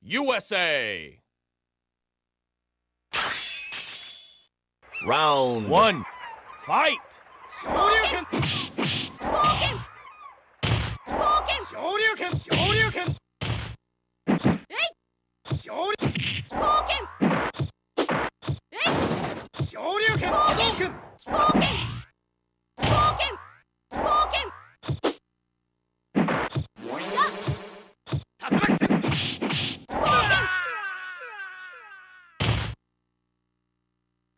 USA! Round one, fight! Shoryuken! Shoryuken. Shoryuken. Shoryuken.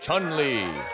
Chun-Li.